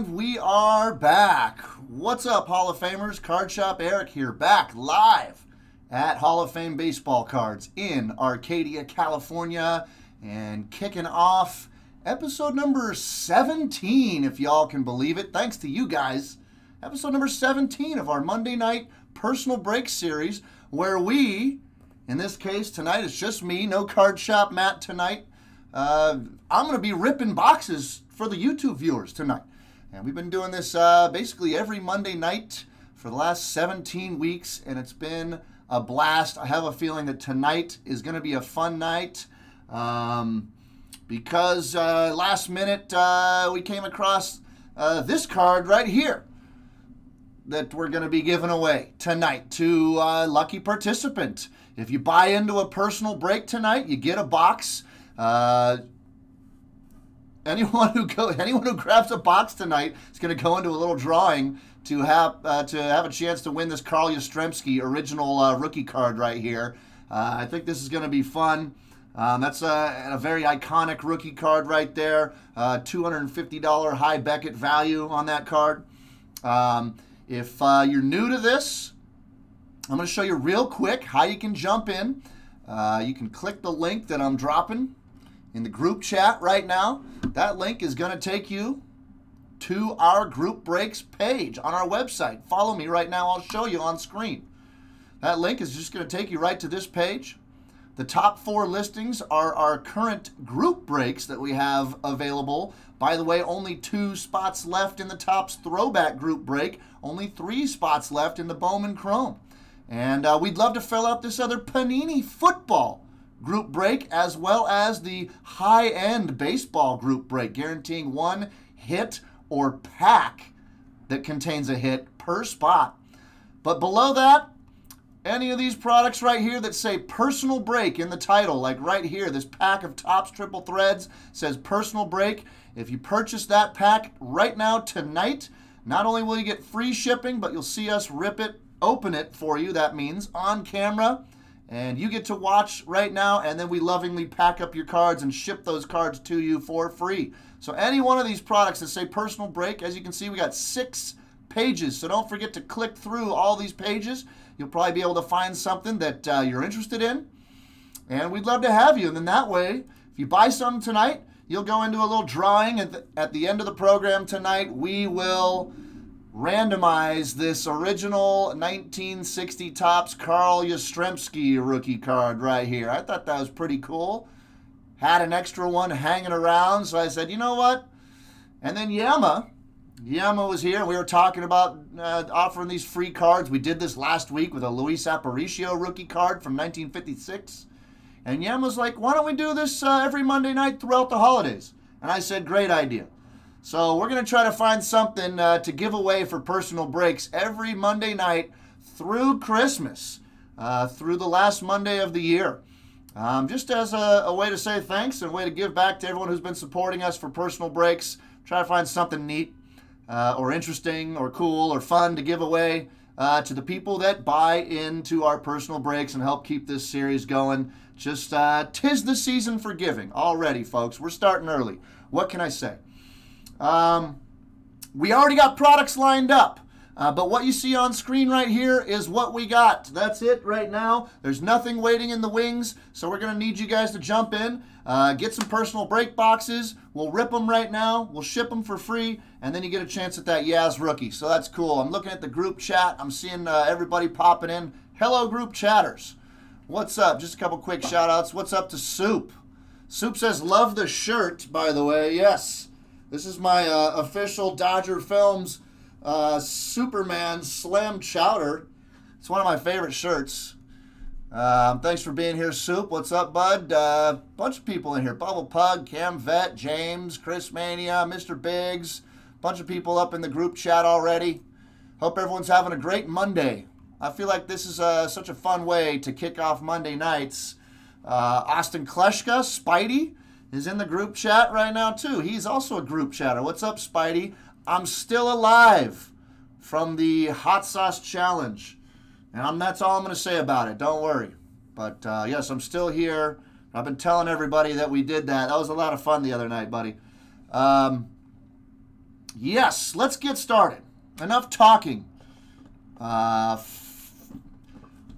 And we are back. What's up, Hall of Famers? Card Shop Erik here, back live at Hall of Fame Baseball Cards in Arcadia, California, and kicking off episode number 17, if y'all can believe it. Thanks to you guys. Episode number 17 of our Monday night personal break series, where we, in this case tonight, it's just me, no card shop Matt tonight. Uh, I'm going to be ripping boxes for the YouTube viewers tonight. And we've been doing this uh, basically every Monday night for the last 17 weeks, and it's been a blast. I have a feeling that tonight is going to be a fun night um, because uh, last minute uh, we came across uh, this card right here that we're going to be giving away tonight to a lucky participant. If you buy into a personal break tonight, you get a box. Uh, anyone who go anyone who grabs a box tonight is going to go into a little drawing to have uh, to have a chance to win this Carl Yastrzemski original uh, rookie card right here. Uh, I think this is going to be fun. Um, that's a, a, very iconic rookie card right there. Uh, $250 high Beckett value on that card. Um, if uh, you're new to this, I'm going to show you real quick how you can jump in. Uh, you can click the link that I'm dropping in the group chat right now. That link is going to take you to our group breaks page on our website. Follow me right now. I'll show you on screen. That link is just going to take you right to this page. The top four listings are our current group breaks that we have available. By the way, only two spots left in the Topps throwback group break. Only three spots left in the Bowman Chrome. And uh, we'd love to fill out this other Panini football group break as well as the high-end baseball group break, guaranteeing one hit or pack that contains a hit per spot. But below that, any of these products right here that say personal break in the title, like right here, this pack of Topps Triple Threads says personal break. If you purchase that pack right now tonight, not only will you get free shipping, but you'll see us rip it, open it for you, that means, on camera and you get to watch right now, and then we lovingly pack up your cards and ship those cards to you for free. So any one of these products that say personal break, as you can see, we got six pages. So don't forget to click through all these pages. You'll probably be able to find something that uh, you're interested in. And we'd love to have you. And then that way, if you buy something tonight, you'll go into a little drawing at the, at the end of the program tonight. We will randomize this original 1960 Topps Carl Yastrzemski rookie card right here. I thought that was pretty cool. Had an extra one hanging around, so I said, you know what? And then Yama, Yama was here, and we were talking about uh, offering these free cards. We did this last week with a Luis Aparicio rookie card from 1956. And Yama's like, why don't we do this uh, every Monday night throughout the holidays? And I said, great idea. So we're going to try to find something uh, to give away for personal breaks every Monday night through Christmas, uh, through the last Monday of the year. Um, just as a, a, way to say thanks and a way to give back to everyone who's been supporting us for personal breaks. Try to find something neat uh, or interesting or cool or fun to give away uh, to the people that buy into our personal breaks and help keep this series going. Just uh, tis the season for giving already, folks. We're starting early. What can I say? Um, we already got products lined up. Uh, but what you see on screen right here is what we got. That's it right now. There's nothing waiting in the wings, so we're going to need you guys to jump in, uh, get some personal break boxes. We'll rip them right now. We'll ship them for free, and then you get a chance at that Yaz rookie. So that's cool. I'm looking at the group chat. I'm seeing uh, everybody popping in. Hello, group chatters. What's up? Just a couple quick shout outs. What's up to Soup? Soup says, love the shirt, by the way. Yes. This is my uh, official Dodger Films uh, Superman Slam Chowder. It's one of my favorite shirts. Um, thanks for being here, Soup. What's up, bud? Uh, bunch of people in here. Bubble Pug, Cam Vet, James, Chris Mania, Mr. Biggs. Bunch of people up in the group chat already. Hope everyone's having a great Monday. I feel like this is uh, such a fun way to kick off Monday nights. Uh, Austin Kleschka, Spidey, is in the group chat right now, too. He's also a group chatter. What's up, Spidey? I'm still alive from the Hot Sauce Challenge. And I'm, that's all I'm going to say about it. Don't worry. But uh, yes, I'm still here. I've been telling everybody that we did that. That was a lot of fun the other night, buddy. Um, Yes, let's get started. Enough talking. Uh,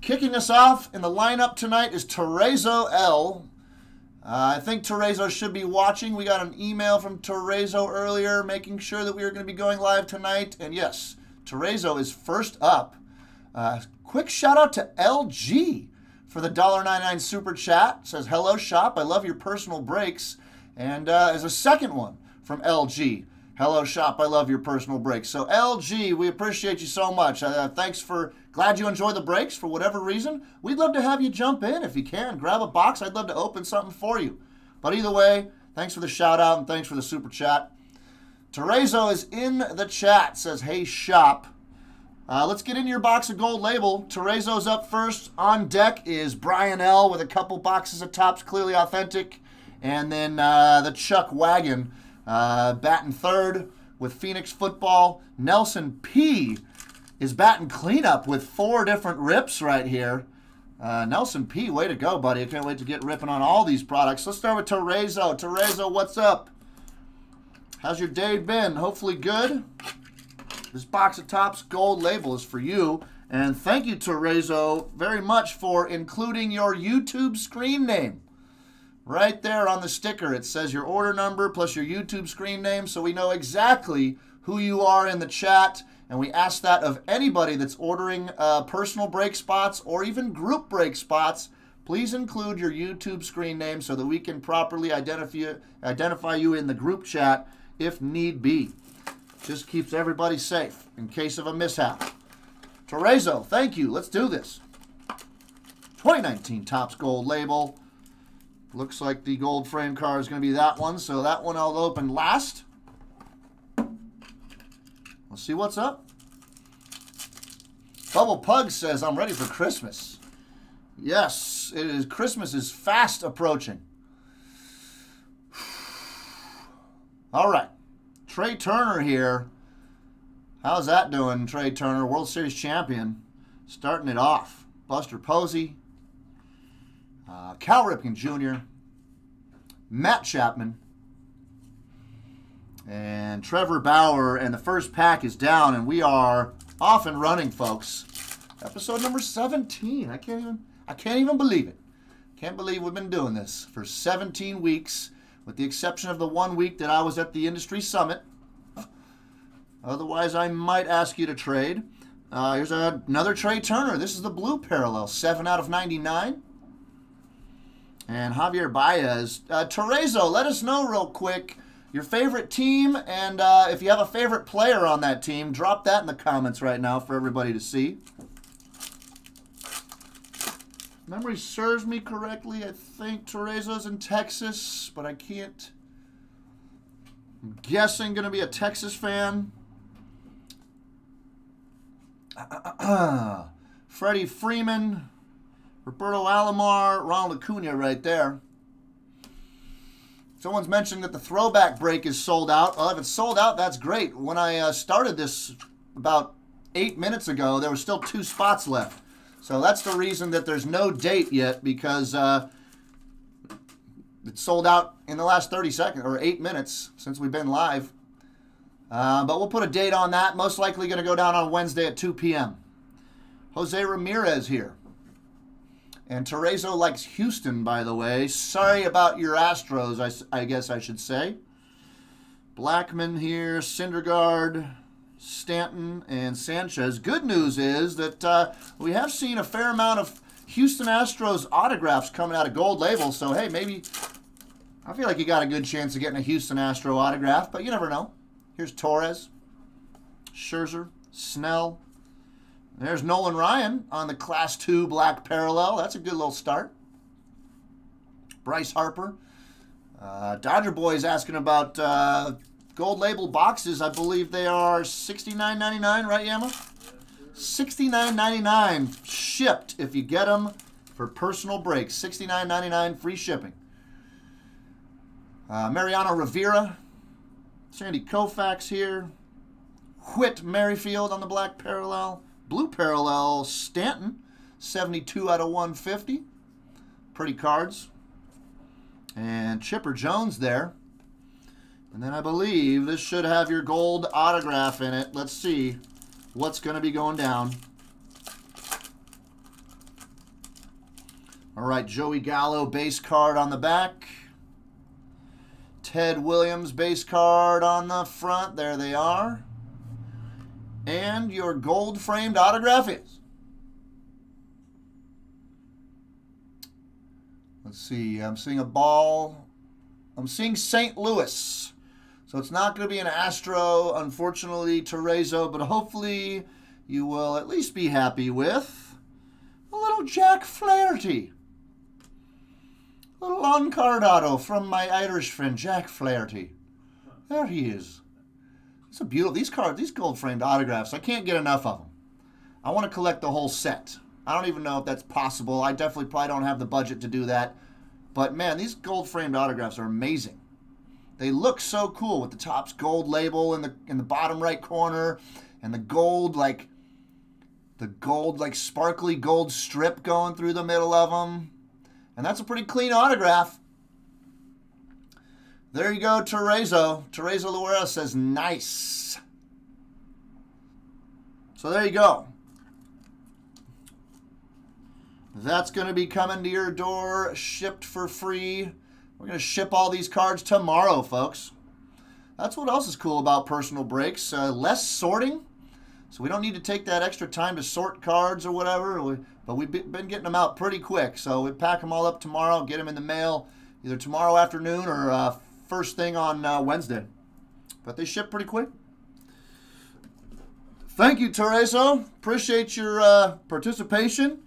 kicking us off in the lineup tonight is Terezo L. Uh, I think Terezo should be watching. We got an email from Terezo earlier making sure that we are going to be going live tonight. And yes, Terezo is first up. Uh, quick shout out to LG for the $1.99 super chat. Says, hello, shop. I love your personal breaks. And uh, as a second one from LG. Hello, shop. I love your personal breaks. So, LG, we appreciate you so much. Uh, thanks for, glad you enjoy the breaks for whatever reason. We'd love to have you jump in if you can. Grab a box. I'd love to open something for you. But either way, thanks for the shout out and thanks for the super chat. Terezo is in the chat, says, hey, shop. Uh, let's get into your box of gold label. Terezo's up first. On deck is Brian L. with a couple boxes of Topps Clearly Authentic. And then uh, the Chuck Wagon uh, batting third with Phoenix football. Nelson P is batting cleanup with four different rips right here. Uh, Nelson P, way to go, buddy. I can't wait to get ripping on all these products. Let's start with Terezo. Terezo, what's up? How's your day been? Hopefully good. This box of Topps Gold label is for you. And thank you, Terezo, very much for including your YouTube screen name. Right there on the sticker, it says your order number plus your YouTube screen name, so we know exactly who you are in the chat. And we ask that of anybody that's ordering uh, personal break spots or even group break spots. Please include your YouTube screen name so that we can properly identify, identify you in the group chat if need be. Just keeps everybody safe in case of a mishap. Terezo, thank you. Let's do this. 2019 Topps Gold label. Looks like the gold frame car is going to be that one, so that one I'll open last. Let's see what's up. Bubble Pug says, I'm ready for Christmas. Yes, it is. Christmas is fast approaching. All right. Trea Turner here. How's that doing, Trea Turner? World Series champion. Starting it off. Buster Posey, uh, Cal Ripken Jr., Matt Chapman, and Trevor Bauer. And the first pack is down, and we are off and running, folks. Episode number 17. I can't even I can't even believe it. Can't believe we've been doing this for 17 weeks, with the exception of the one week that I was at the industry summit. Otherwise, I might ask you to trade. Uh, here's a, another Trea Turner. This is the blue parallel, 7 out of 99 and Javier Baez. Uh, Terezo, let us know real quick your favorite team, and uh, if you have a favorite player on that team, drop that in the comments right now for everybody to see. Memory serves me correctly, I think Terezo's in Texas, but I can't. I'm guessing going to be a Texas fan. Freddie Freeman. Roberto Alomar, Ronald Acuna right there. Someone's mentioning that the throwback break is sold out. Well, if it's sold out, that's great. When I uh, started this about eight minutes ago, there were still two spots left. So that's the reason that there's no date yet because uh, it's sold out in the last 30 seconds or eight minutes since we've been live. Uh, but we'll put a date on that. Most likely going to go down on Wednesday at 2 p.m. Jose Ramirez here. And Terezo likes Houston, by the way. Sorry about your Astros, I, I guess I should say. Blackmon here, Syndergaard, Stanton, and Sanchez. Good news is that uh, we have seen a fair amount of Houston Astros autographs coming out of gold labels. So, hey, maybe I feel like you got a good chance of getting a Houston Astro autograph, but you never know. Here's Torres, Scherzer, Snell, there's Nolan Ryan on the Class 2 Black Parallel. That's a good little start. Bryce Harper. Uh, Dodger Boys asking about uh, gold label boxes. I believe they are $69.99, right, Yama? $69.99 shipped if you get them for personal breaks. $69.99 free shipping. Uh, Mariano Rivera. Sandy Koufax here. Whit Merrifield on the black parallel. Blue parallel Stanton, 72 out of 150. Pretty cards. And Chipper Jones there. And then I believe this should have your gold autograph in it. Let's see what's going to be going down. All right, Joey Gallo base card on the back. Ted Williams base card on the front. There they are. And your gold framed autograph is. Let's see. I'm seeing a ball. I'm seeing St. Louis. So it's not going to be an Astro, unfortunately, Terezo, but hopefully you will at least be happy with a little Jack Flaherty. A little on-card auto from my Irish friend, Jack Flaherty. There he is. It's a beautiful, these cards, these gold-framed autographs, I can't get enough of them. I want to collect the whole set. I don't even know if that's possible. I definitely probably don't have the budget to do that. But man, these gold-framed autographs are amazing. They look so cool with the Topps gold label in the in the bottom right corner and the gold like the gold like sparkly gold strip going through the middle of them. And that's a pretty clean autograph. There you go, Terezo. Terezo Luera says nice. So there you go. That's going to be coming to your door, shipped for free we're going to ship all these cards tomorrow, folks. That's what else is cool about personal breaks. Uh, less sorting. So we don't need to take that extra time to sort cards or whatever. But we've been getting them out pretty quick. So we pack them all up tomorrow, get them in the mail either tomorrow afternoon or uh, first thing on uh, Wednesday. But they ship pretty quick. Thank you, Terezo. Appreciate your uh, participation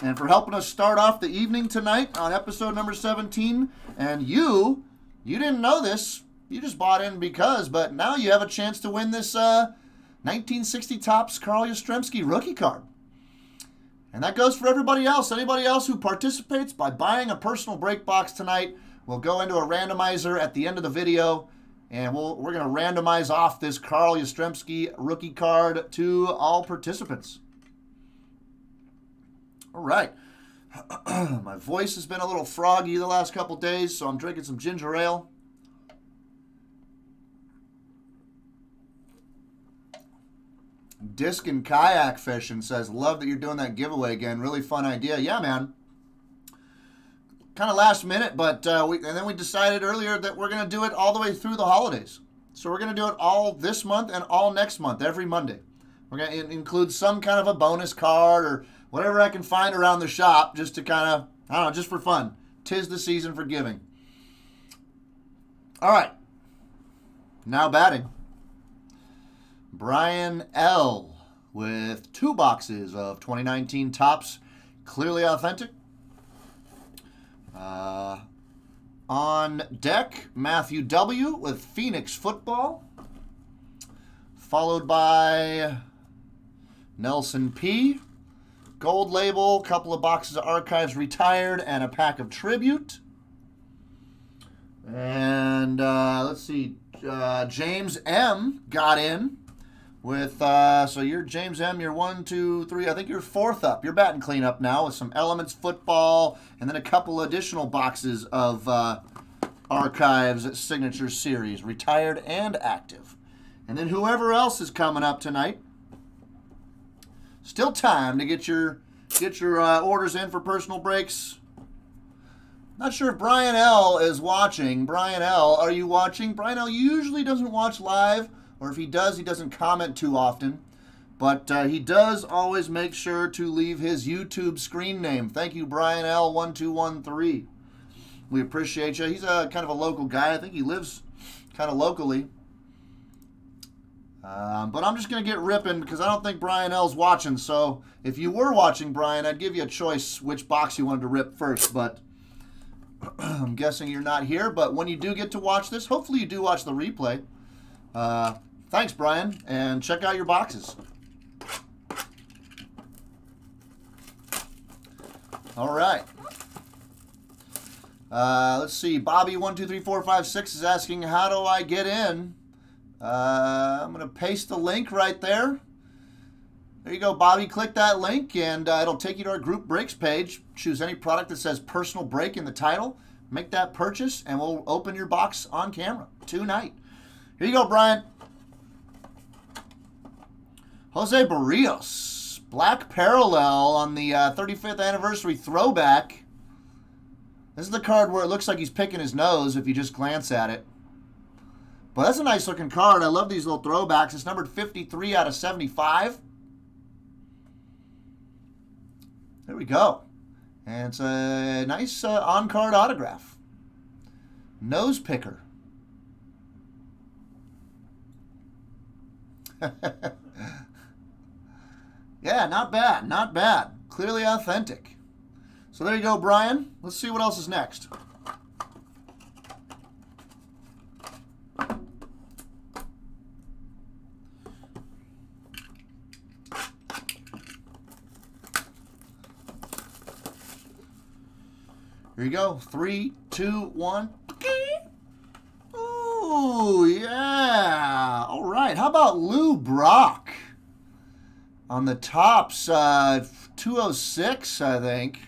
and for helping us start off the evening tonight on episode number 17. And you, you didn't know this. You just bought in because, but now you have a chance to win this uh, 1960 Topps Carl Yastrzemski rookie card. And that goes for everybody else. Anybody else who participates by buying a personal break box tonight will go into a randomizer at the end of the video. And we'll, we're going to randomize off this Carl Yastrzemski rookie card to all participants. All right. My voice has been a little froggy the last couple days, so I'm drinking some ginger ale. Disc and kayak fishing says, love that you're doing that giveaway again. Really fun idea. Yeah, man. Kind of last minute, but uh, we and then we decided earlier that we're going to do it all the way through the holidays. So we're going to do it all this month and all next month, every Monday. We're going to include some kind of a bonus card or whatever I can find around the shop just to kind of, I don't know, just for fun. Tis the season for giving. All right. Now batting. Brian L. with two boxes of 2019 Topps Clearly Authentic. Uh, on deck, Matthew W. with Phoenix Football. Followed by Nelson P. Gold label, couple of boxes of archives retired, and a pack of tribute. And uh, let's see, uh, James M got in with, uh, so you're James M, you're one, two, three, I think you're fourth up. You're batting cleanup now with some Elements football and then a couple additional boxes of uh, archives signature series, retired and active. And then whoever else is coming up tonight, Still time to get your get your uh, orders in for personal breaks. Not sure if Brian L is watching. Brian L, are you watching? Brian L usually doesn't watch live, or if he does, he doesn't comment too often. But uh, he does always make sure to leave his YouTube screen name. Thank you, Brian L1213. We appreciate you. He's a kind of a local guy. I think he lives kind of locally. Um, but I'm just going to get ripping because I don't think Brian L's watching. So if you were watching, Brian, I'd give you a choice which box you wanted to rip first. But I'm guessing you're not here. But when you do get to watch this, hopefully you do watch the replay. Uh, thanks, Brian. And check out your boxes. All right. Uh, let's see. Bobby12345 is asking, how do I get in? Uh, I'm going to paste the link right there. There you go, Bobby. Click that link, and uh, it'll take you to our group breaks page. Choose any product that says personal break in the title. make that purchase, and we'll open your box on camera tonight. Here you go, Brian. Jose Berrios. black parallel on the uh, 35th anniversary throwback. This is the card where it looks like he's picking his nose if you just glance at it. But that's a nice looking card. I love these little throwbacks. It's numbered 53 out of 75. There we go. And it's a nice uh, on-card autograph. Nose picker. yeah, not bad. Not bad. Clearly authentic. So there you go, Brian. Let's see what else is next. Here you go. Three, two, one. Ooh, yeah. All right. How about Lou Brock? On the Topps, uh, 206, I think.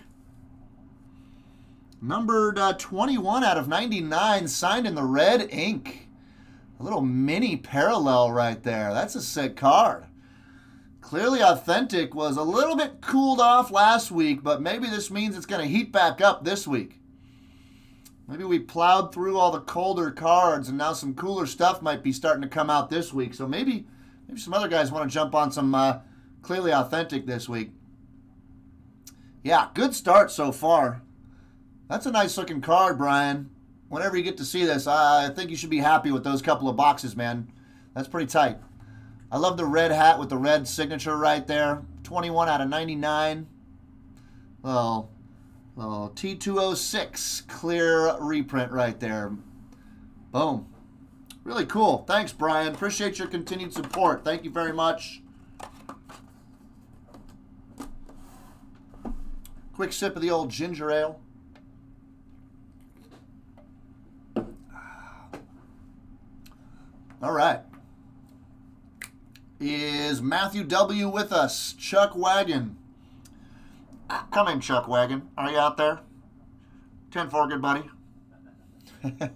Numbered uh, 21 out of 99, signed in the red ink. A little mini parallel right there. That's a sick card. Clearly Authentic was a little bit cooled off last week, but maybe this means it's going to heat back up this week. Maybe we plowed through all the colder cards and now some cooler stuff might be starting to come out this week. So maybe maybe some other guys want to jump on some uh, Clearly Authentic this week. Yeah, good start so far. That's a nice looking card, Brian. Whenever you get to see this, I think you should be happy with those couple of boxes, man. That's pretty tight. I love the red hat with the red signature right there. 21 out of 99. Well, well T206 clear reprint right there. Boom. Really cool. Thanks, Brian. Appreciate your continued support. Thank you very much. Quick sip of the old ginger ale. All right is Matthew W. with us. Chuck Wagon. Come in, Chuck Wagon. Are you out there? 10 4, good buddy.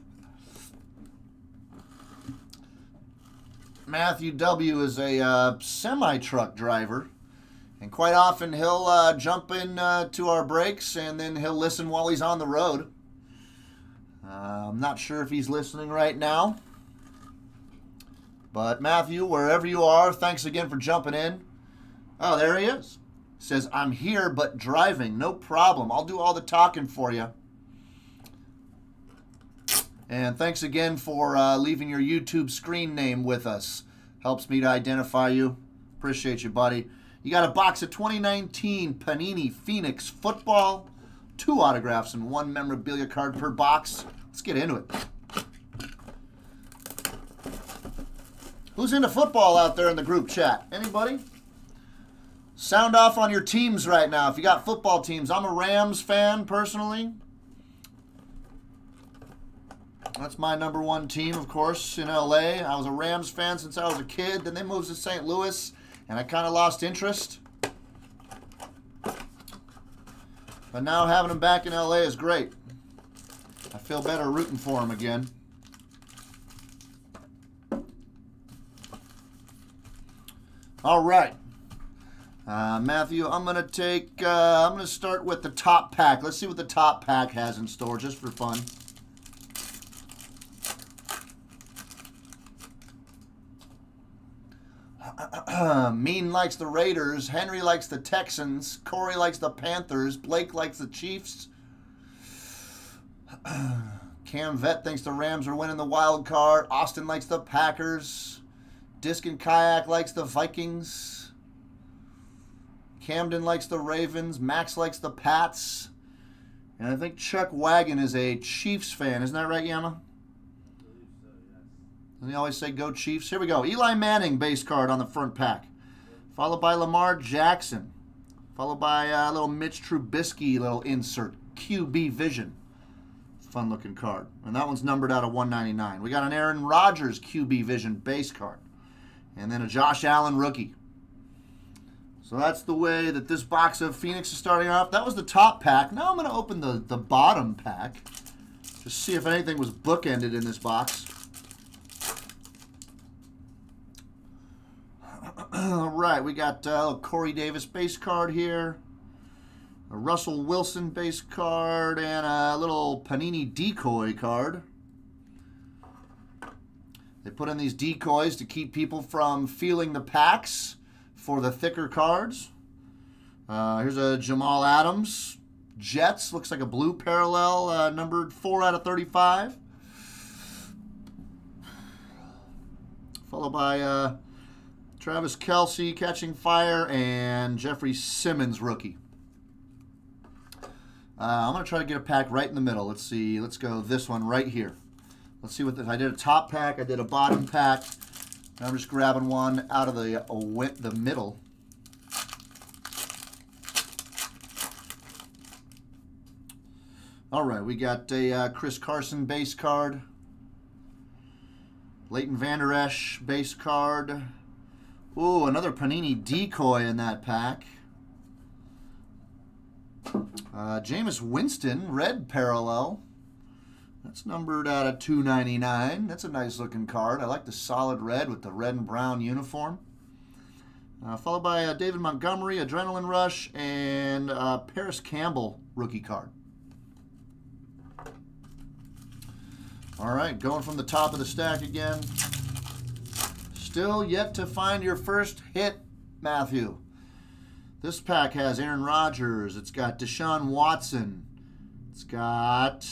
Matthew W. is a uh, semi truck driver. And quite often he'll uh, jump in uh, to our breaks and then he'll listen while he's on the road. Uh, I'm not sure if he's listening right now. But Matthew, wherever you are, thanks again for jumping in. Oh, there he is. Says, I'm here but driving. No problem. I'll do all the talking for you. And thanks again for uh, leaving your YouTube screen name with us. Helps me to identify you. Appreciate you, buddy. You got a box of 2019 Panini Phoenix football. Two autographs and one memorabilia card per box. Let's get into it. Who's into football out there in the group chat? Anybody? Sound off on your teams right now. If you got football teams, I'm a Rams fan personally. That's my number one team, of course, in LA. I was a Rams fan since I was a kid. Then they moved to St. Louis, and I kind of lost interest. But now having them back in LA is great. I feel better rooting for them again. All right. Uh, Matthew, I'm going to take, uh, I'm going to start with the top pack. Let's see what the top pack has in store, just for fun. mean likes the Raiders. Henry likes the Texans. Corey likes the Panthers. Blake likes the Chiefs. Cam Vet thinks the Rams are winning the wild card. Austin likes the Packers. Disc and Kayak likes the Vikings. Camden likes the Ravens. Max likes the Pats. And I think Chuck Wagon is a Chiefs fan. Isn't that right, Yama? And they always say go Chiefs. Here we go. Eli Manning base card on the front pack. Followed by Lamar Jackson. Followed by a uh, little Mitch Trubisky little insert. QB Vision. Fun looking card. And that one's numbered out of 199. We got an Aaron Rodgers QB Vision base card and then a Josh Allen rookie. So that's the way that this box of Phoenix is starting off. That was the top pack. Now I'm going to open the, the bottom pack. Just see if anything was bookended in this box. All right, we got uh, Corey Davis base card here, a Russell Wilson base card, and a little Panini decoy card. They put in these decoys to keep people from feeling the packs for the thicker cards. Uh, here's a Jamal Adams. Jets, looks like a blue parallel, uh, numbered 4 out of 35. Followed by uh, Travis Kelce catching fire and Jeffrey Simmons rookie. Uh, I'm going to try to get a pack right in the middle. Let's see. Let's go this one right here. Let's see what this, I did a top pack. I did a bottom pack. I'm just grabbing one out of the, uh, the middle. All right, we got a uh, Chris Carson base card. Leighton Vander Esch base card. Ooh, another Panini decoy in that pack. Uh, Jameis Winston, red parallel. That's numbered out of 299. That's a nice looking card. I like the solid red with the red and brown uniform. Uh, followed by uh, David Montgomery, Adrenaline Rush, and uh, Parris Campbell rookie card. All right, going from the top of the stack again. Still yet to find your first hit, Matthew. This pack has Aaron Rodgers. It's got Deshaun Watson. It's got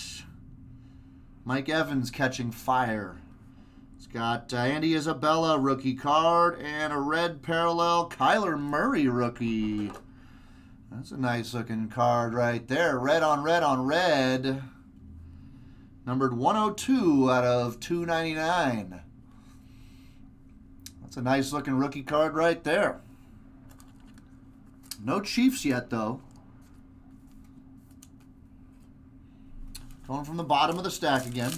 Mike Evans catching fire. It's got uh, Andy Isabella rookie card and a red parallel Kyler Murray rookie. That's a nice looking card right there. Red on red on red. Numbered 102 out of 299. That's a nice looking rookie card right there. No Chiefs yet, though. Going from the bottom of the stack again.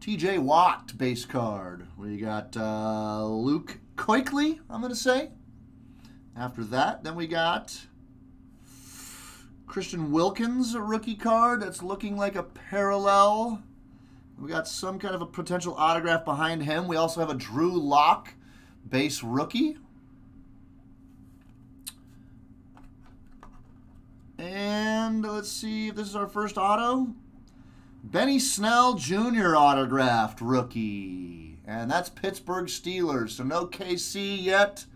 TJ Watt base card. We got uh, Luke Kuechly, I'm going to say. After that, then we got Christian Wilkins, a rookie card that's looking like a parallel. We got some kind of a potential autograph behind him. We also have a Drew Lock base rookie. And let's see if this is our first auto. Benny Snell Jr. autographed rookie. And that's Pittsburgh Steelers. So no KC yet,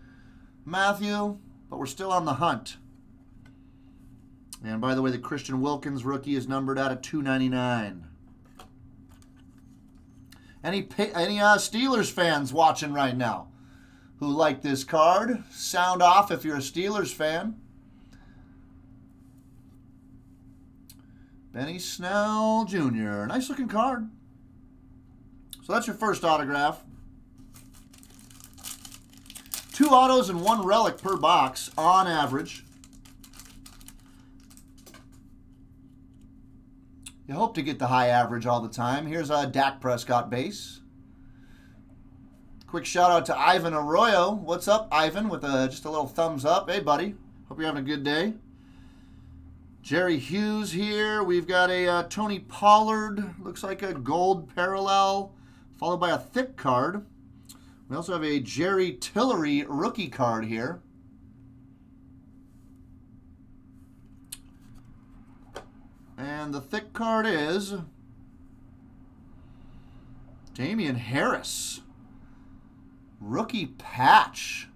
Matthew, but we're still on the hunt. And by the way, the Christian Wilkins rookie is numbered out of 299. Any any uh, Steelers fans watching right now who like this card? Sound off if you're a Steelers fan. Benny Snell Jr. Nice looking card. So that's your first autograph. Two autos and one relic per box on average. You hope to get the high average all the time. Here's a Dak Prescott base. Quick shout out to Ivan Arroyo. What's up, Ivan? With a, just a little thumbs up. Hey, buddy. Hope you're having a good day. Jerry Hughes here. We've got a uh, Tony Pollard. Looks like a gold parallel, followed by a thick card. We also have a Jerry Tillery rookie card here. And the thick card is Damien Harris. Rookie patch.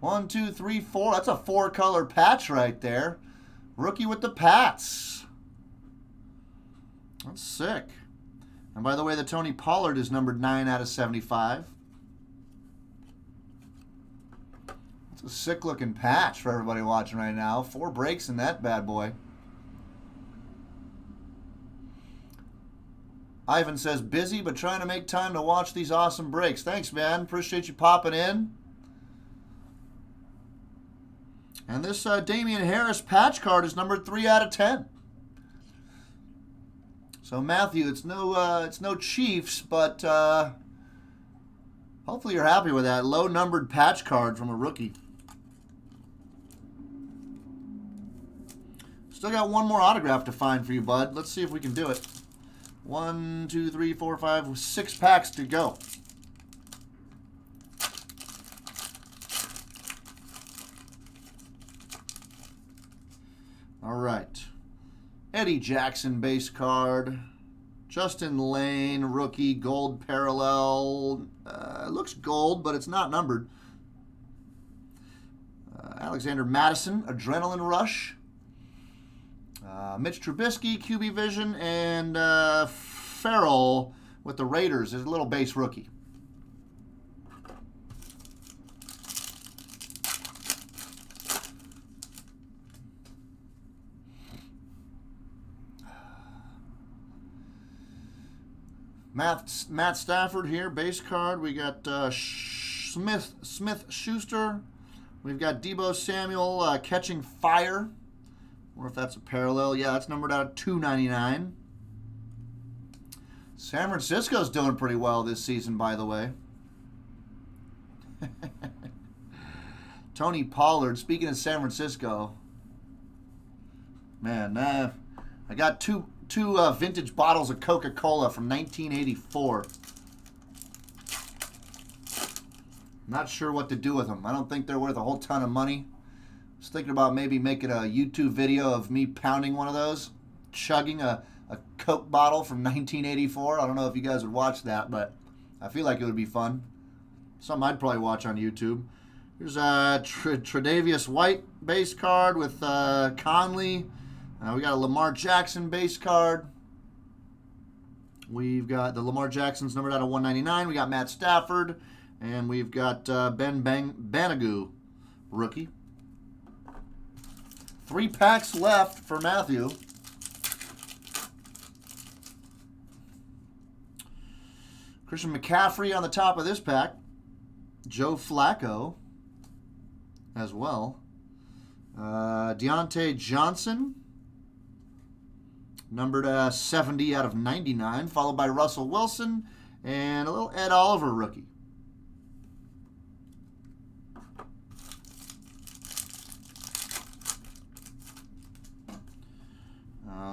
One, two, three, four. That's a four color patch right there. Rookie with the Pats. That's sick. And by the way, the Tony Pollard is numbered 9 out of 75. It's a sick looking patch for everybody watching right now. Four breaks in that bad boy. Ivan says, busy, but trying to make time to watch these awesome breaks. Thanks, man. Appreciate you popping in. And this uh, Damien Harris patch card is numbered 3 out of 10. So, Matthew, it's no, uh, it's no Chiefs, but uh, hopefully you're happy with that. Low-numbered patch card from a rookie. Still got one more autograph to find for you, bud. Let's see if we can do it. One, two, three, four, five, six packs to go. All right. Eddie Jackson base card. Justin Layne, rookie, gold parallel. Uh, looks gold, but it's not numbered. Uh, Alexander Mattison, Adrenaline Rush. Uh, Mitch Trubisky, QB Vision, and uh, Ferrell with the Raiders is a little base rookie. Matt, Matt Stafford here, base card. We got uh, Smith Smith Schuster. We've got Deebo Samuel uh, catching fire. Or if that's a parallel. Yeah, that's numbered out of 299. San Francisco's doing pretty well this season, by the way. Tony Pollard, speaking of San Francisco, man, uh, I got two two uh, vintage bottles of Coca-Cola from 1984. Not sure what to do with them. I don't think they're worth a whole ton of money. Was thinking about maybe making a YouTube video of me pounding one of those, chugging a, a Coke bottle from 1984. I don't know if you guys would watch that, but I feel like it would be fun. Something I'd probably watch on YouTube. Here's a Tre'Davious White base card with uh, Conley. Uh, we got a Lamar Jackson base card. We've got the Lamar Jackson's numbered out of 199. We got Matt Stafford. And we've got uh, Ben Bang Banogu, rookie. Three packs left for Matthew. Christian McCaffrey on the top of this pack. Joe Flacco as well. Uh, Diontae Johnson numbered uh, 70 out of 99, followed by Russell Wilson and a little Ed Oliver rookie.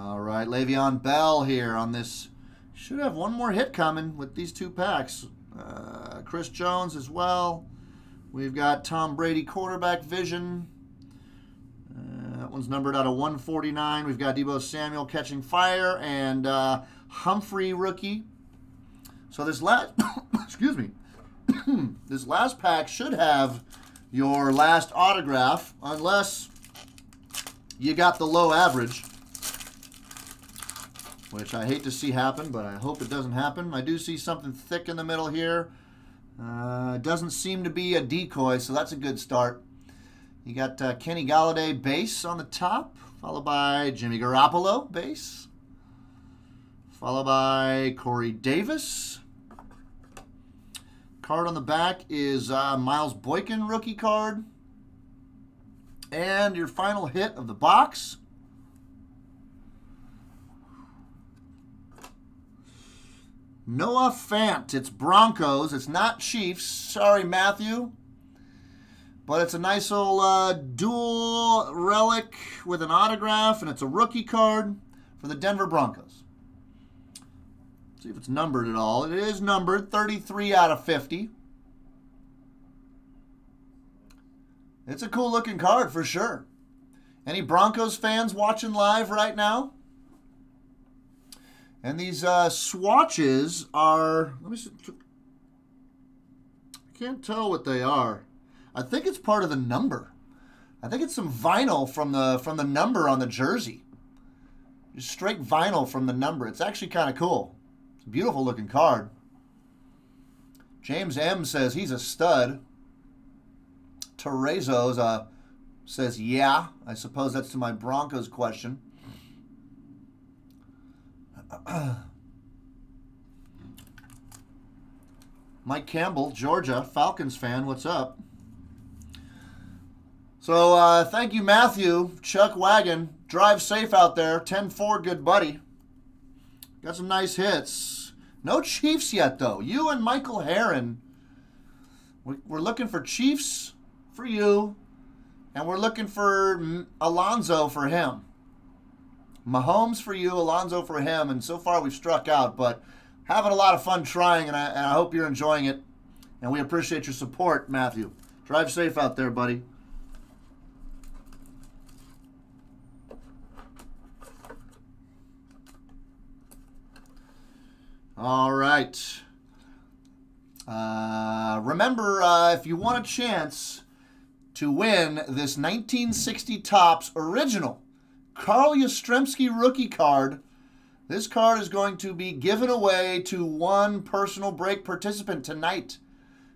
All right, Le'Veon Bell here on this. Should have one more hit coming with these two packs. Uh, Chris Jones as well. We've got Tom Brady quarterback vision That one's numbered out of 149. We've got Deebo Samuel catching fire and uh, Humphrey rookie. So this last, excuse me, this last pack should have your last autograph, unless you got the low average, which I hate to see happen, but I hope it doesn't happen. I do see something thick in the middle here. Uh, doesn't seem to be a decoy, so that's a good start. You got uh, Kenny Golladay base on the top, followed by Jimmy Garoppolo base, followed by Corey Davis. Card on the back is uh, Miles Boykin rookie card. And your final hit of the box. Noah Fant. It's Broncos. It's not Chiefs. Sorry, Matthew. But it's a nice old uh, dual relic with an autograph, and it's a rookie card for the Denver Broncos. see if it's numbered at all. It is numbered, 33 out of 50. It's a cool looking card for sure. Any Broncos fans watching live right now? And these uh, swatches are, let me see, I can't tell what they are. I think it's part of the number. I think it's some vinyl from the from the number on the jersey. Just straight vinyl from the number. It's actually kind of cool. It's a beautiful looking card. James M says he's a stud. Terezo's uh, says yeah. I suppose that's to my Broncos question. Mike Campbell, Georgia, Falcons fan, what's up? So uh, thank you, Matthew. Chuck Wagon. Drive safe out there. 10-4, good buddy. Got some nice hits. No Chiefs yet, though. You and Michael Heron. We're looking for Chiefs for you, and we're looking for Alonzo for him. Mahomes for you, Alonzo for him, and so far we've struck out, but having a lot of fun trying, and I, and I hope you're enjoying it. And we appreciate your support, Matthew. Drive safe out there, buddy. All right. Uh, remember, uh, if you want a chance to win this 1960 Topps original Carl Yastrzemski rookie card, this card is going to be given away to one personal break participant tonight.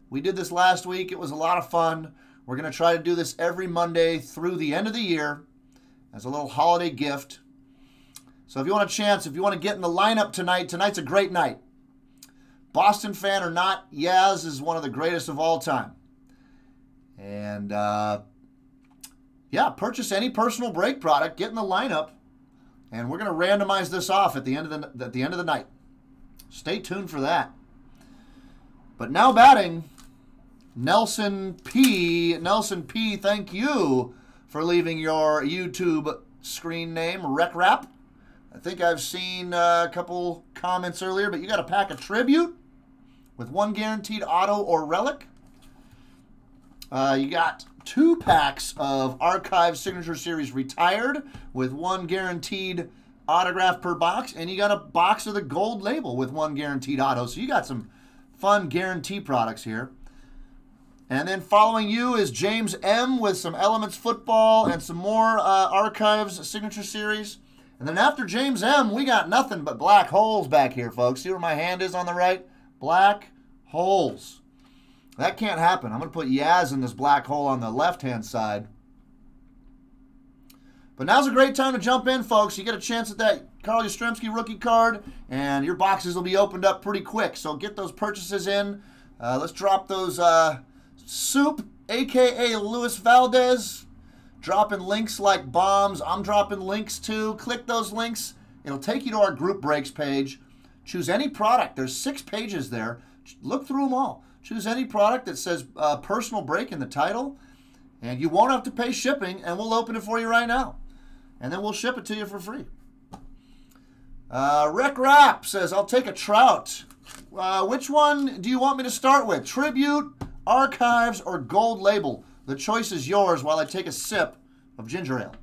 We did this last week. It was a lot of fun. We're going to try to do this every Monday through the end of the year as a little holiday gift. So if you want a chance, if you want to get in the lineup tonight, tonight's a great night. Boston fan or not, Yaz is one of the greatest of all time. And uh, yeah, purchase any personal break product, get in the lineup, and we're going to randomize this off at the end of the at the end of the night. Stay tuned for that. But now batting, Nelson P. Nelson P. Thank you for leaving your YouTube screen name, Rec Rap. I think I've seen a couple comments earlier, but you got a pack of tribute with one guaranteed auto or relic. Uh, you got two packs of Archive Signature Series retired with one guaranteed autograph per box, and you got a box of the gold label with one guaranteed auto. So you got some fun guarantee products here. And then following you is James M with some Elements Football and some more uh, Archives Signature Series. And then after James M, we got nothing but black holes back here, folks. See where my hand is on the right? Black holes. That can't happen. I'm going to put Yaz in this black hole on the left-hand side. But now's a great time to jump in, folks. You get a chance at that Carl Yastrzemski rookie card, and your boxes will be opened up pretty quick. So get those purchases in. Uh, let's drop those uh, soup, a.k.a. Luis Valdez, dropping links like bombs. I'm dropping links too. Click those links. It'll take you to our group breaks page. Choose any product. There's six pages there. Look through them all. Choose any product that says uh, personal break in the title, and you won't have to pay shipping, and we'll open it for you right now. And then we'll ship it to you for free. Uh, Rick Rapp says, I'll take a trout. Uh, which one do you want me to start with? Tribute, Archives, or Gold Label? The choice is yours while I take a sip of ginger ale.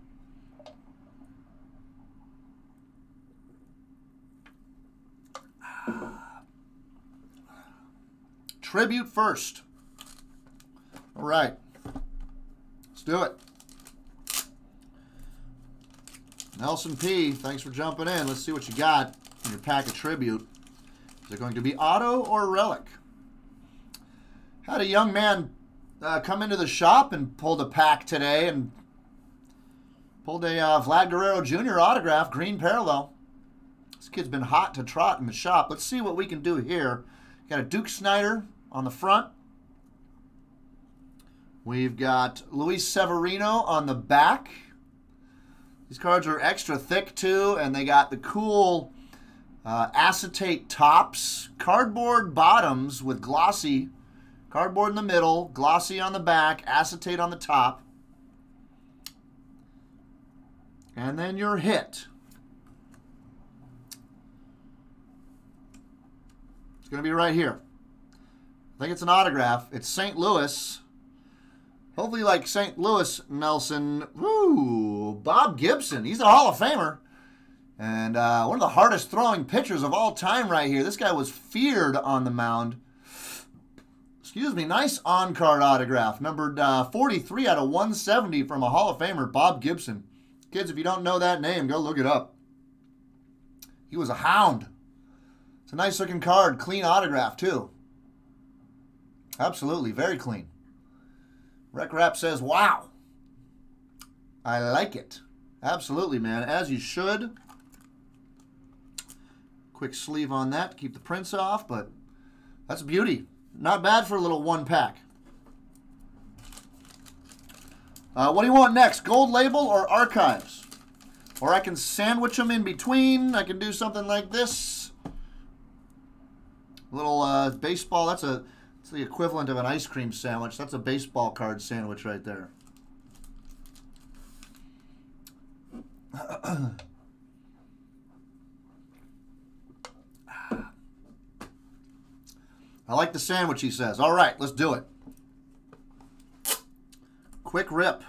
Tribute first. All right. Let's do it. Nelson P., thanks for jumping in. Let's see what you got in your pack of tribute. Is it going to be auto or relic? Had a young man uh, come into the shop and pulled a pack today and pulled a uh, Vlad Guerrero Jr. autograph, green parallel. This kid's been hot to trot in the shop. Let's see what we can do here. Got a Duke Snider on the front. We've got Luis Severino on the back. These cards are extra thick too, and they got the cool uh, acetate tops, cardboard bottoms with glossy Cardboard in the middle, glossy on the back, acetate on the top. And then your hit. It's going to be right here. I think it's an autograph. It's St. Louis. Hopefully like St. Louis Nelson. Woo! Bob Gibson. He's a Hall of Famer. And uh, one of the hardest throwing pitchers of all time right here. This guy was feared on the mound excuse me, nice on-card autograph. Numbered uh, 43 out of 170 from a Hall of Famer, Bob Gibson. Kids, if you don't know that name, go look it up. He was a hound. It's a nice looking card. Clean autograph, too. Absolutely, very clean. Rec Rap says, wow. I like it. Absolutely, man. As you should. Quick sleeve on that to keep the prints off, but that's beauty. Not bad for a little one pack. Uh, what do you want next? Gold label or archives? Or I can sandwich them in between. I can do something like this. A Little uh, baseball. That's a the equivalent of an ice cream sandwich. That's a baseball card sandwich right there. I like the sandwich, he says. All right, let's do it. Quick rip.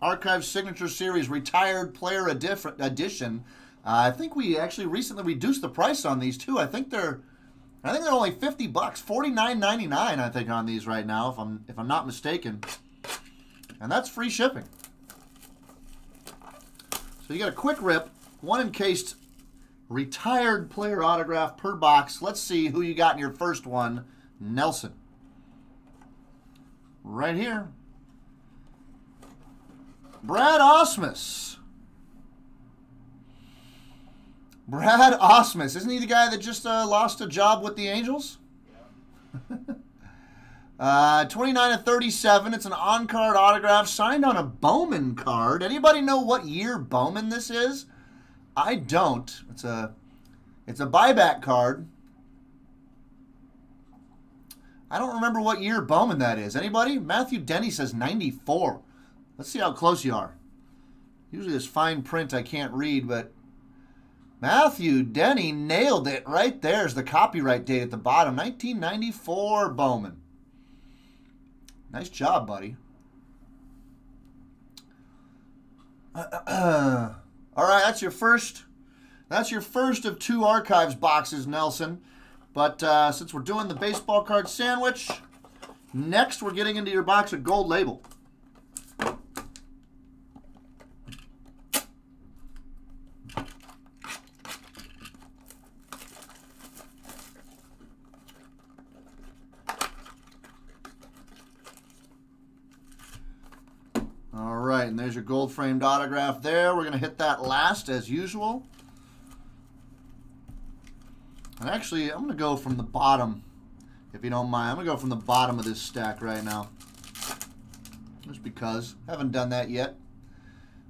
Archive Signature Series Retired Player Edition. Uh, I think we actually recently reduced the price on these, too. I think they're... I think they're only fifty bucks, forty nine ninety nine. I think on these right now, if I'm if I'm not mistaken, and that's free shipping. So you got a quick rip, one encased retired player autograph per box. Let's see who you got in your first one. Nelson. Right here. Brad Ausmus. Brad Ausmus. Isn't he the guy that just uh, lost a job with the Angels? Yeah. uh, 29 and 37. It's an on-card autograph signed on a Bowman card. Anybody know what year Bowman this is? I don't. It's a it's a buyback card. I don't remember what year Bowman that is. Anybody? Matthew Denny says 94. Let's see how close you are. Usually this fine print I can't read, but Matthew Denny nailed it right there's the copyright date at the bottom. 1994 Bowman. Nice job, buddy. All right, that's your first. That's your first of two archives boxes, Nelson. But uh, since we're doing the baseball card sandwich, next we're getting into your box of gold label. Right, and there's your gold framed autograph there. We're going to hit that last as usual. And actually, I'm going to go from the bottom, if you don't mind. I'm going to go from the bottom of this stack right now. Just because. Haven't done that yet.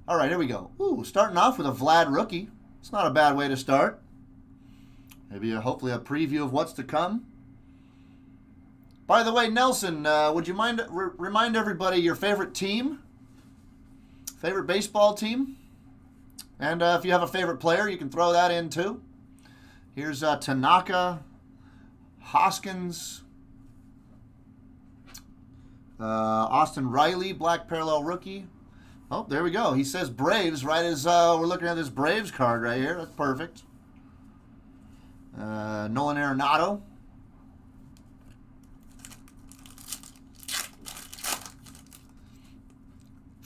All right, here we go. Ooh, starting off with a Vlad rookie. It's not a bad way to start. Maybe a, hopefully a preview of what's to come. By the way, Nelson, uh, would you mind remind everybody your favorite team? Favorite baseball team? And uh, if you have a favorite player, you can throw that in too. Here's uh, Tanaka, Hoskins, uh, Austin Riley, black parallel rookie. Oh, there we go. He says Braves right as uh, we're looking at this Braves card right here. That's perfect. Uh, Nolan Arenado.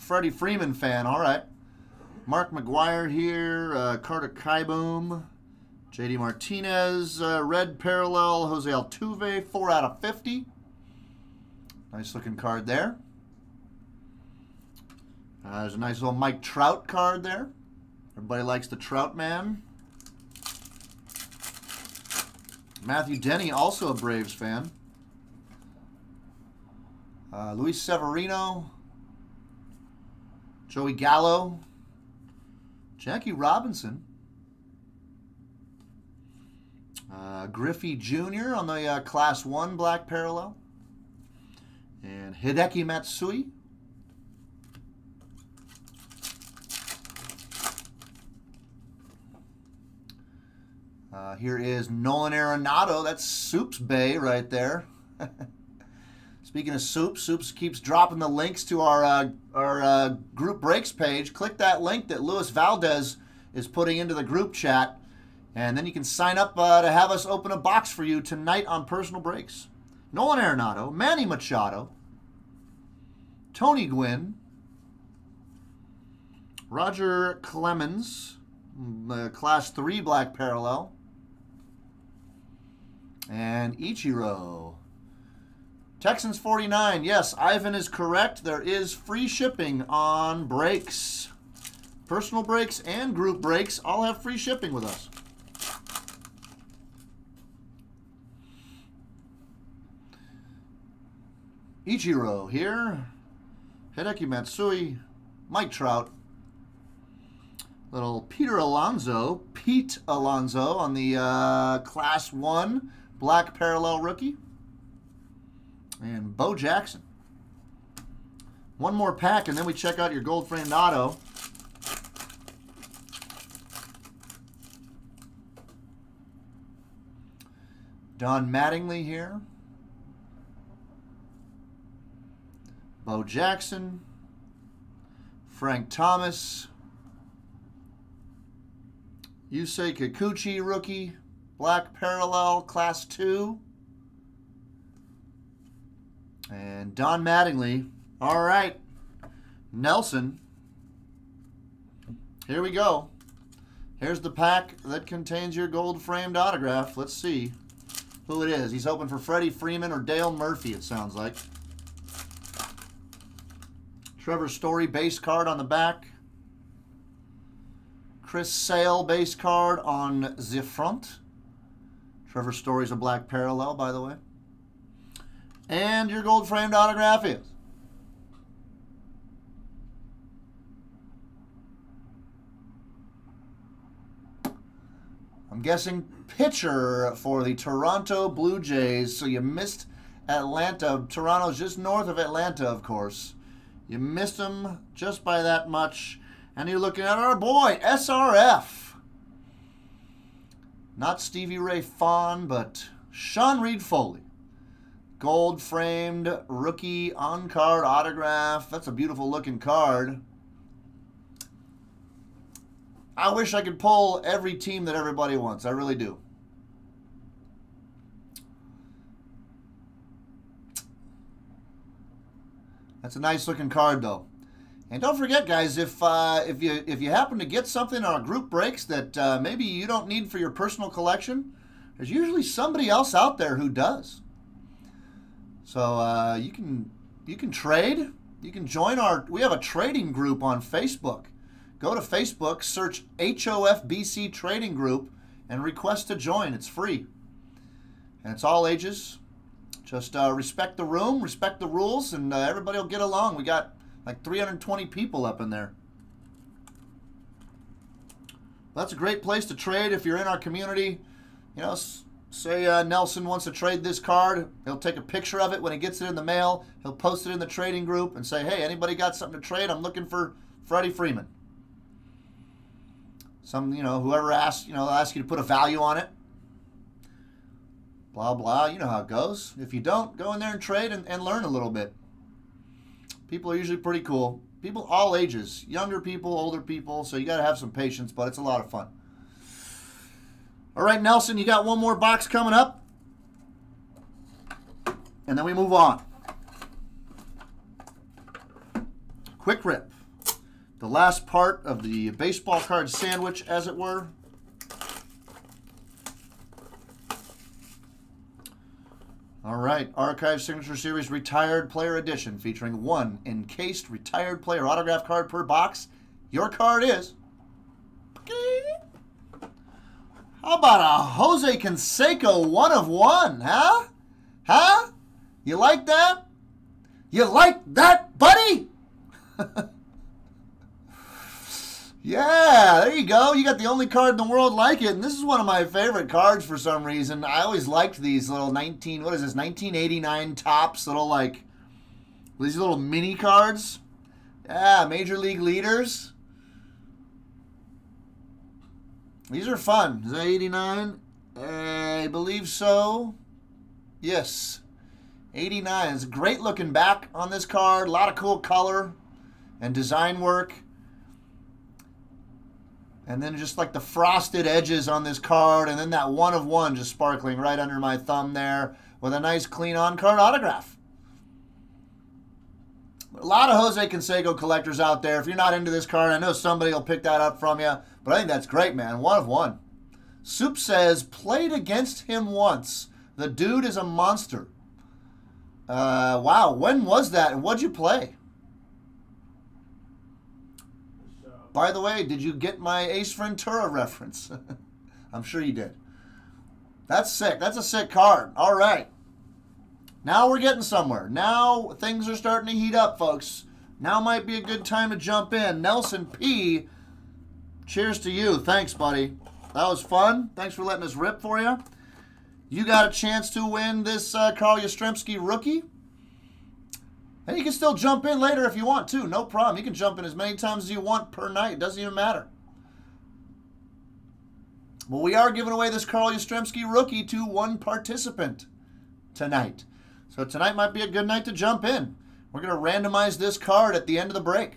Freddie Freeman fan. All right. Mark McGwire here. Uh, Carter Kieboom. JD Martinez. Uh, red parallel. Jose Altuve. 4 out of 50. Nice looking card there. Uh, there's a nice little Mike Trout card there. Everybody likes the Trout man. Matthew Denny, also a Braves fan. Uh, Luis Severino. Joey Gallo, Jackie Robinson, uh, Griffey Jr. on the uh, Class 1 black parallel, and Hideki Matsui. Uh, here is Nolan Arenado. That's Soups Bay right there. Speaking of Soup, Soups keeps dropping the links to our uh, our uh, group breaks page. Click that link that Luis Valdez is putting into the group chat, and then you can sign up uh, to have us open a box for you tonight on Personal Breaks. Nolan Arenado, Manny Machado, Tony Gwynn, Roger Clemens, Class 3 Black Parallel, and Ichiro. Texans 49. Yes, Ivan is correct. There is free shipping on breaks. Personal breaks and group breaks all have free shipping with us. Ichiro here. Hideki Matsui. Mike Trout. Little Peter Alonso. Pete Alonso on the uh, Class 1 Black Parallel Rookie and Bo Jackson. One more pack, and then we check out your gold framed auto. Don Mattingly here. Bo Jackson. Frank Thomas. Yusei Kikuchi, rookie. Black Parallel, Class 2 and Don Mattingly. All right, Nelson. Here we go. Here's the pack that contains your gold framed autograph. Let's see who it is. He's hoping for Freddie Freeman or Dale Murphy, it sounds like. Trevor Story base card on the back. Chris Sale base card on the front. Trevor Story's a black parallel, by the way. And your gold framed autograph is. I'm guessing pitcher for the Toronto Blue Jays. So you missed Atlanta. Toronto's just north of Atlanta, of course. You missed them just by that much. And you're looking at our boy, SRF. Not Stevie Ray Fawn, but Sean Reid-Foley. Gold framed rookie on card autograph. That's a beautiful looking card. I wish I could pull every team that everybody wants. I really do. That's a nice looking card, though. And don't forget, guys, if uh, if you if you happen to get something on a group breaks that uh, maybe you don't need for your personal collection, there's usually somebody else out there who does. So uh, you can you can trade. You can join our. We have a trading group on Facebook. Go to Facebook, search HOFBC Trading Group, and request to join. It's free, and it's all ages. Just uh, respect the room, respect the rules, and uh, everybody will get along. We got like 320 people up in there. That's a great place to trade if you're in our community. You know, say uh, Nelson wants to trade this card. He'll take a picture of it when he gets it in the mail. He'll post it in the trading group and say, hey, anybody got something to trade? I'm looking for Freddie Freeman. Some, you know, whoever asks, you know, they'll ask you to put a value on it blah, blah. You know how it goes. If you don't, go in there and trade and, and learn a little bit. People are usually pretty cool. People all ages, younger people, older people, so you got to have some patience, but it's a lot of fun. All right, Nelson, you got one more box coming up. And then we move on. Quick rip. The last part of the baseball card sandwich, as it were. All right, Archive Signature Series Retired Player Edition featuring one encased retired player autograph card per box. Your card is. How about a Jose Canseco one of one, huh? Huh? You like that? You like that, buddy? Yeah, there you go. You got the only card in the world like it. And this is one of my favorite cards for some reason. I always liked these little 19, what is this, 1989 Topps, little like, these little mini cards. Yeah, Major League Leaders. These are fun. Is that 89? I believe so. Yes. 89. It's great looking back on this card. A lot of cool color and design work. And then just like the frosted edges on this card, and then that one of one just sparkling right under my thumb there with a nice clean on card autograph. A lot of Jose Canseco collectors out there. If you're not into this card, I know somebody will pick that up from you, but I think that's great, man. One of one. Soup says, played against him once. The dude is a monster. Uh, wow, when was that and what'd you play? By the way, did you get my Ace Ventura reference? I'm sure you did. That's sick. That's a sick card. All right. Now we're getting somewhere. Now things are starting to heat up, folks. Now might be a good time to jump in. Nelson P. Cheers to you. Thanks, buddy. That was fun. Thanks for letting us rip for you. You got a chance to win this uh, Carl Yastrzemski rookie. And you can still jump in later if you want to. No problem. You can jump in as many times as you want per night. It doesn't even matter. Well, we are giving away this Carl Yastrzemski rookie to one participant tonight. So tonight might be a good night to jump in. We're going to randomize this card at the end of the break.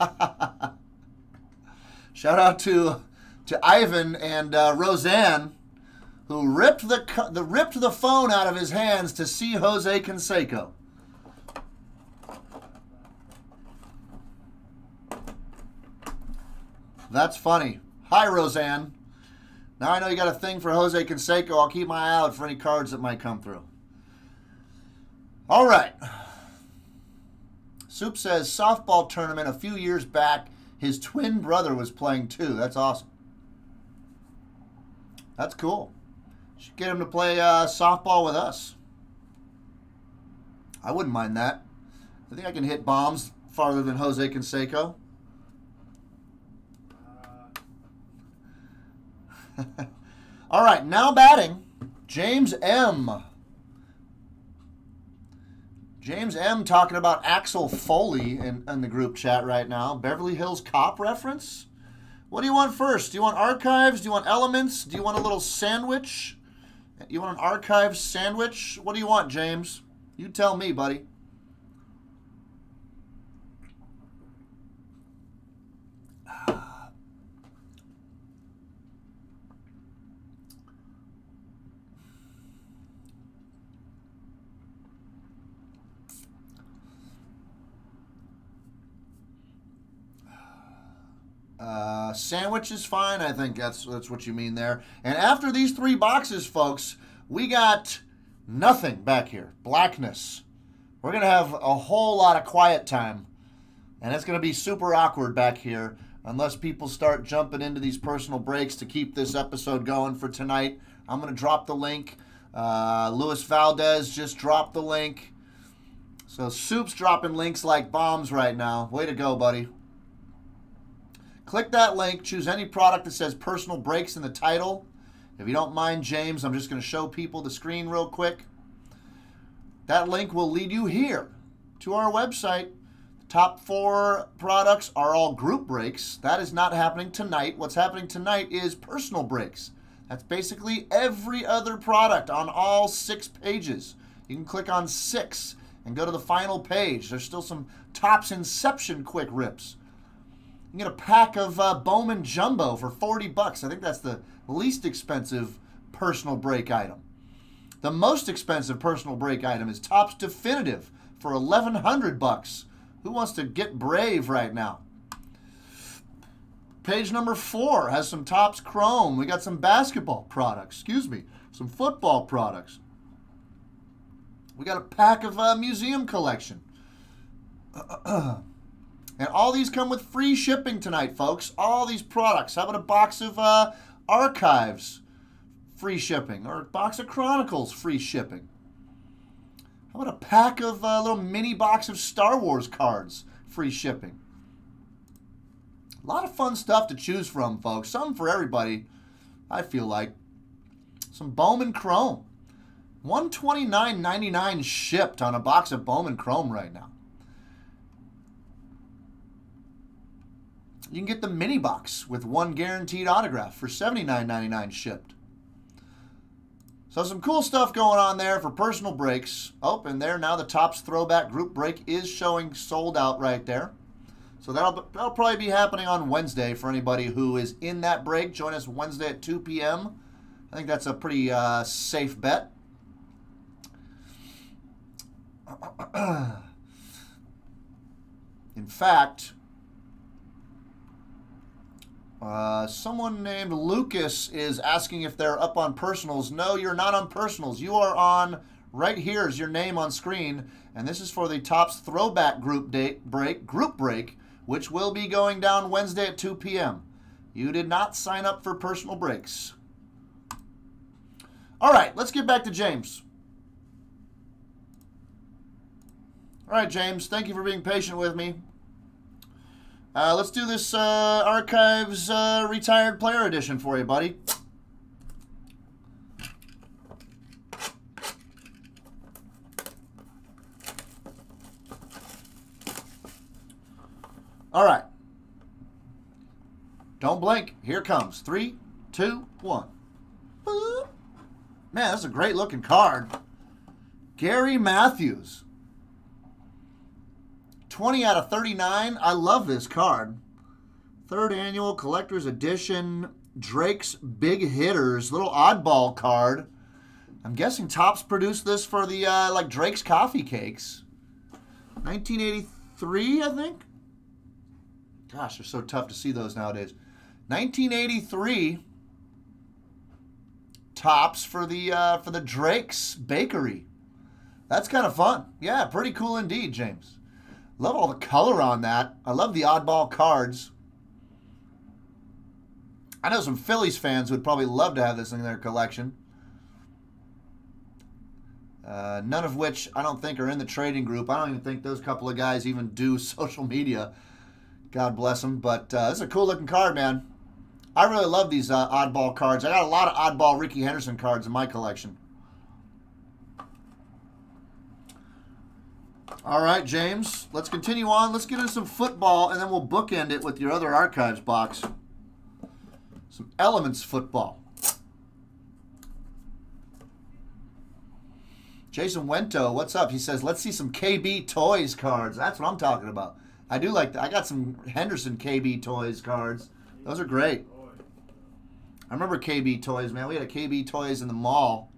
Shout out to to Ivan and uh, Roseanne, who ripped the, the ripped the phone out of his hands to see Jose Canseco. That's funny. Hi, Roseanne. Now I know you got a thing for Jose Canseco. I'll keep my eye out for any cards that might come through. All right. Soup says softball tournament a few years back. His twin brother was playing too. That's awesome. That's cool. Should get him to play uh, softball with us. I wouldn't mind that. I think I can hit bombs farther than Jose Canseco. All right, now batting, James M. James M. talking about Axel Foley in, in the group chat right now. Beverly Hills Cop reference? What do you want first? Do you want archives? Do you want elements? Do you want a little sandwich? You want an archive sandwich? What do you want, James? You tell me, buddy. Uh, sandwich is fine. I think that's that's what you mean there. And after these three boxes, folks, we got nothing back here. Blackness. We're gonna have a whole lot of quiet time, and it's gonna be super awkward back here unless people start jumping into these personal breaks to keep this episode going for tonight. I'm gonna drop the link. Uh, Luis Valdez just dropped the link. So Soup's dropping links like bombs right now. Way to go, buddy. Click that link, choose any product that says personal breaks in the title. If you don't mind, James, I'm just going to show people the screen real quick. That link will lead you here to our website. The top four products are all group breaks. That is not happening tonight. What's happening tonight is personal breaks. That's basically every other product on all six pages. You can click on six and go to the final page. There's still some Topps Inception quick rips. You get a pack of uh, Bowman Jumbo for 40 bucks. I think that's the least expensive personal break item. The most expensive personal break item is Topps Definitive for 1100 bucks. Who wants to get brave right now? Page number four has some Topps Chrome. We got some basketball products. Excuse me, some football products. We got a pack of uh, museum collection. And all these come with free shipping tonight, folks. All these products. How about a box of uh, archives? Free shipping. Or a box of Chronicles? Free shipping. How about a pack of uh, little mini box of Star Wars cards? Free shipping. A lot of fun stuff to choose from, folks. Something for everybody, I feel like. Some Bowman Chrome. $129.99 shipped on a box of Bowman Chrome right now. You can get the mini box with one guaranteed autograph for $79.99 shipped. So some cool stuff going on there for personal breaks. Oh, and there now the Topps throwback group break is showing sold out right there. So that'll, that'll probably be happening on Wednesday for anybody who is in that break. Join us Wednesday at 2 p.m. I think that's a pretty uh, safe bet. In fact, uh, someone named Lucas is asking if they're up on personals. No, you're not on personals. You are on right here is your name on screen, and this is for the Topps Throwback Group date break group break, which will be going down Wednesday at 2 p.m. You did not sign up for personal breaks. All right, let's get back to James. All right, James, thank you for being patient with me. Uh, let's do this uh, Archives uh, Retired Player Edition for you, buddy. All right. Don't blink. Here comes. Three, two, one. Man, that's a great looking card. Gary Matthews. 20 out of 39. I love this card. Third annual collector's edition Drake's Big Hitters, little oddball card. I'm guessing Topps produced this for the uh, like Drake's coffee cakes. 1983, I think. Gosh, they're so tough to see those nowadays. 1983 Topps for the uh, for the Drake's Bakery. That's kind of fun. Yeah, pretty cool indeed, James. Love all the color on that. I love the oddball cards. I know some Phillies fans would probably love to have this in their collection. Uh, none of which I don't think are in the trading group. I don't even think those couple of guys even do social media. God bless them. But uh, this is a cool looking card, man. I really love these uh, oddball cards. I got a lot of oddball Rickey Henderson cards in my collection. All right, James. Let's continue on. Let's get into some football, and then we'll bookend it with your other archives box. Some Elements football. Jason Wento, what's up? He says, let's see some KB Toys cards. That's what I'm talking about. I do like that. I got some Henderson KB Toys cards. Those are great. I remember KB Toys, man. We had a KB Toys in the mall.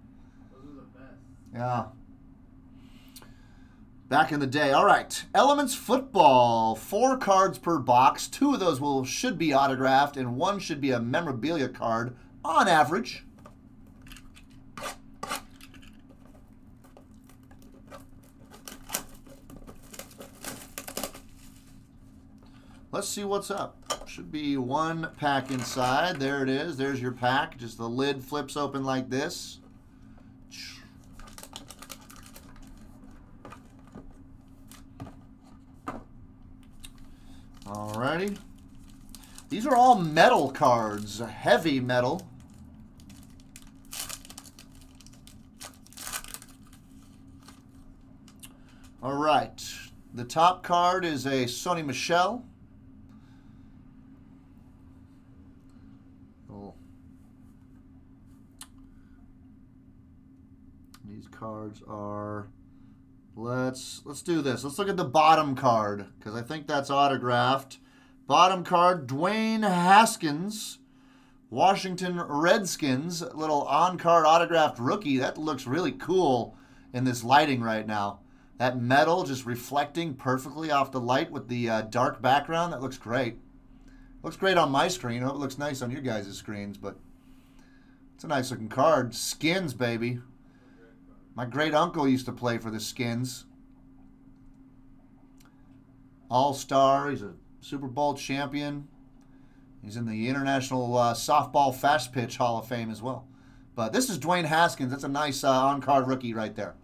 Yeah. Back in the day. All right. Elements Football. Four cards per box. Two of those will should be autographed, and one should be a memorabilia card on average. Let's see what's up. Should be one pack inside. There it is. There's your pack. Just the lid flips open like this. Alrighty. These are all metal cards. Heavy metal. All right. The top card is a Sony Michel. Oh. These cards are let's let's do this. Let's look at the bottom card because I think that's autographed. Bottom card, Dwayne Haskins, Washington Redskins, little on-card autographed rookie. That looks really cool in this lighting right now. That metal just reflecting perfectly off the light with the uh, dark background. That looks great. Looks great on my screen. I hope it looks nice on your guys' screens, but it's a nice looking card. Skins, baby. My great uncle used to play for the Skins. All star. He's a Super Bowl champion. He's in the International uh, Softball Fast Pitch Hall of Fame as well. But this is Dwayne Haskins. That's a nice uh, on card rookie right there.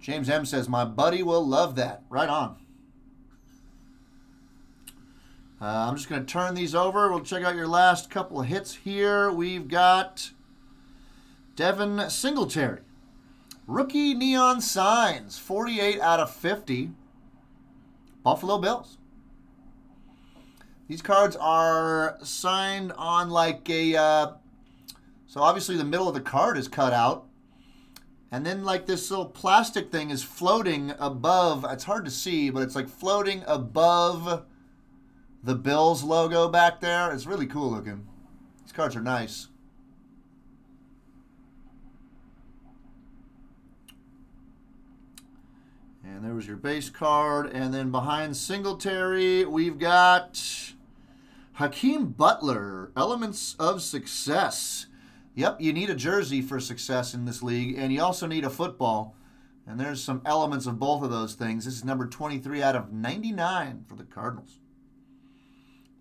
James M says, My buddy will love that. Right on. Uh, I'm just going to turn these over. We'll check out your last couple of hits here. We've got Devin Singletary. Rookie neon signs, 48 out of 50. Buffalo Bills. These cards are signed on like a. Uh, so obviously the middle of the card is cut out. And then like this little plastic thing is floating above. It's hard to see, but it's like floating above the Bills logo back there. It's really cool looking. These cards are nice. And there was your base card. And then behind Singletary, we've got Hakeem Butler, Elements of Success. Yep, you need a jersey for success in this league, and you also need a football. And there's some elements of both of those things. This is number 23 out of 99 for the Cardinals.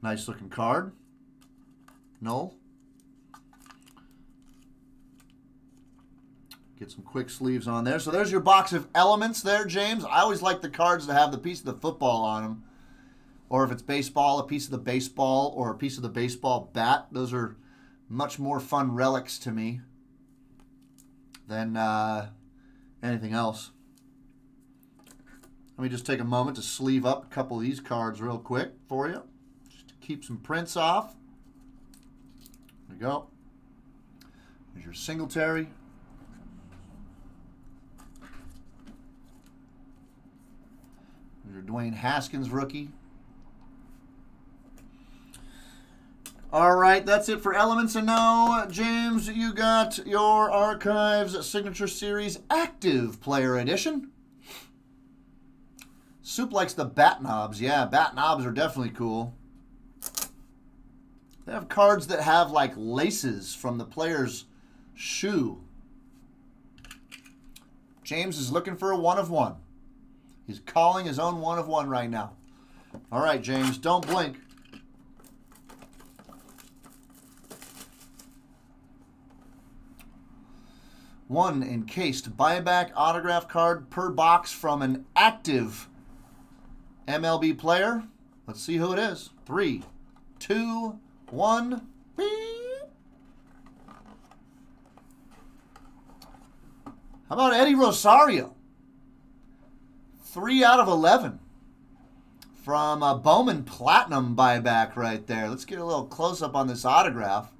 Nice looking card. Null. Get some quick sleeves on there. So there's your box of elements there, James. I always like the cards to have the piece of the football on them. Or if it's baseball, a piece of the baseball or a piece of the baseball bat. Those are much more fun relics to me than uh, anything else. Let me just take a moment to sleeve up a couple of these cards real quick for you. Just to keep some prints off. There we go. There's your Singletary. Your Dwayne Haskins rookie. All right, that's it for elements. And now, James, you got your Archives Signature Series Active Player Edition. Soup likes the bat knobs. Yeah, bat knobs are definitely cool. They have cards that have like laces from the player's shoe. James is looking for a one of one. He's calling his own one of one right now. All right, James, don't blink. One encased buyback autograph card per box from an active MLB player. Let's see who it is. Three, two, one. Beep. How about Eddie Rosario? Three out of 11 from a Bowman Platinum buyback right there. Let's get a little close up on this autograph.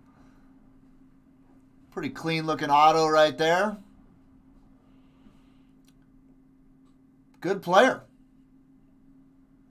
Pretty clean looking auto right there. Good player.